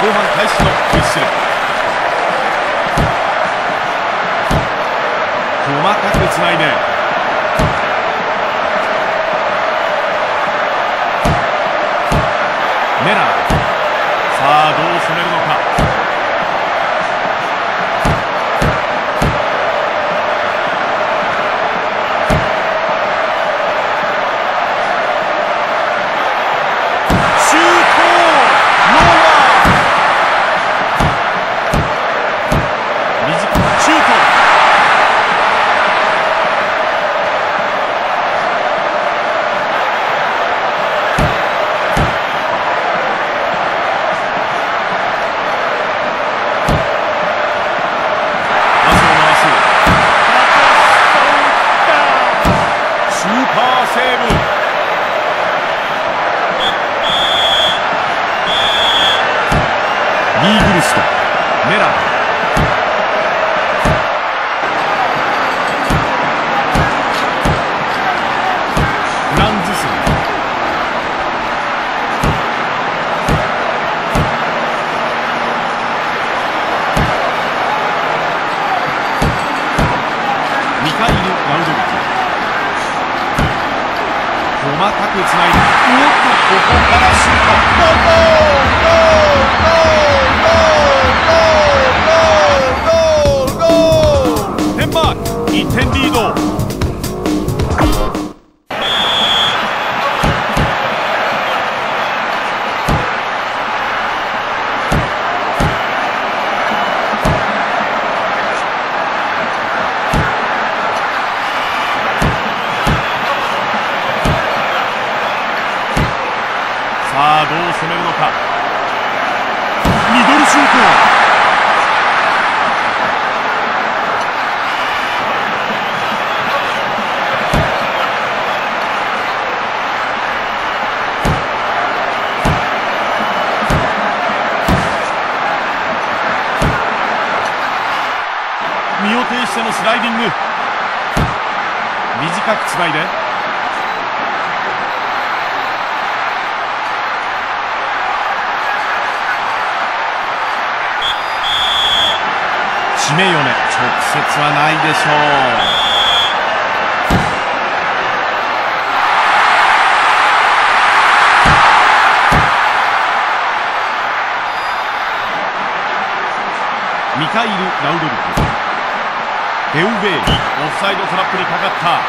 後半開始のホイッスル細かくつないで。メラさあどう攻めるのか。スとメラフランズスミカイル・ラウドルキ細かくつないでおっとここからシュート。2点リード。さあどう攻めるのか。してのスライディング。短くつないで。シメヨネ直接はないでしょう。ミカイル・ラウドルクデウベイオフサイドトラップにかかった。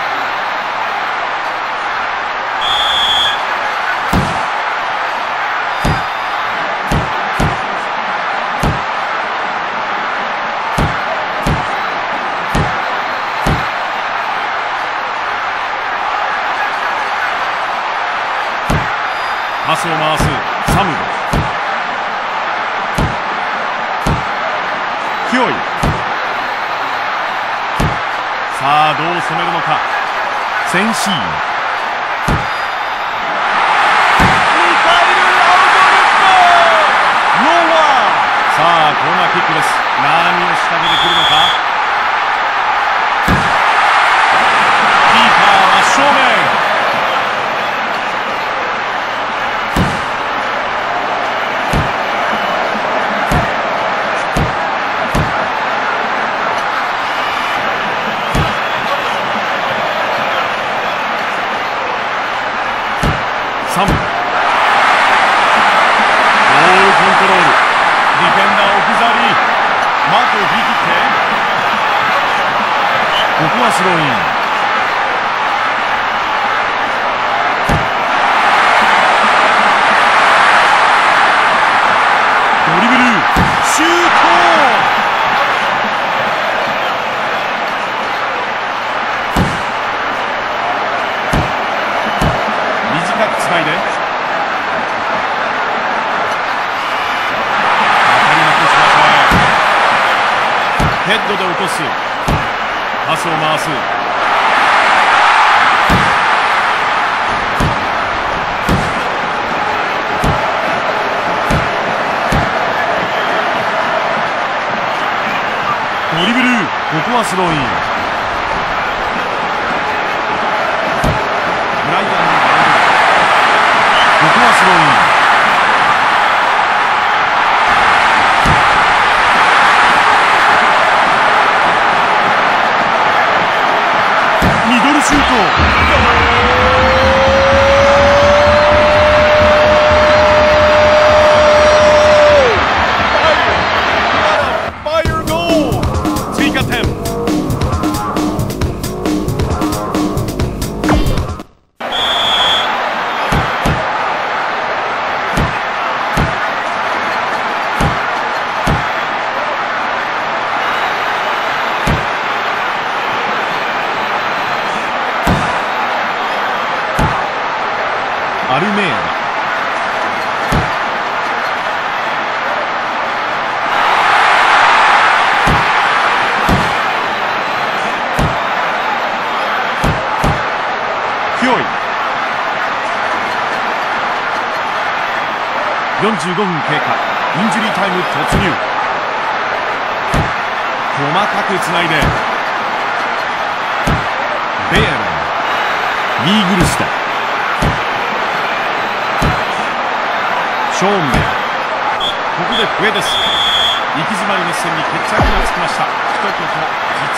パスを回すサム。ヒョイさあどう攻めるのか。センシー3ボールコントロール。ディフェンダー置き去り。マークを振り切って。ここはスローイン。ヘッドで落とす。パスを回す。ドリブル。ここはスローイン。メー45分経過。インジュリータイム突入。細かくつないで。ベアラン。イーグルスだ。ショーンベアここで笛です。行き詰まる熱戦に決着がつきました。一言実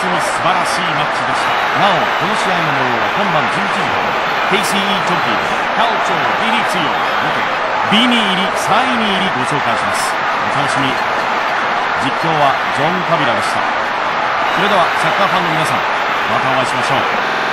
に素晴らしいマッチでした。なおこの試合の模様は今晩11時から。KCE チョッキーカオチョウリリツヨにて B 2入り3位に入りご紹介します。お楽しみ実況はジョン・カビラでした。それではサッカーファンの皆さんまたお会いしましょう。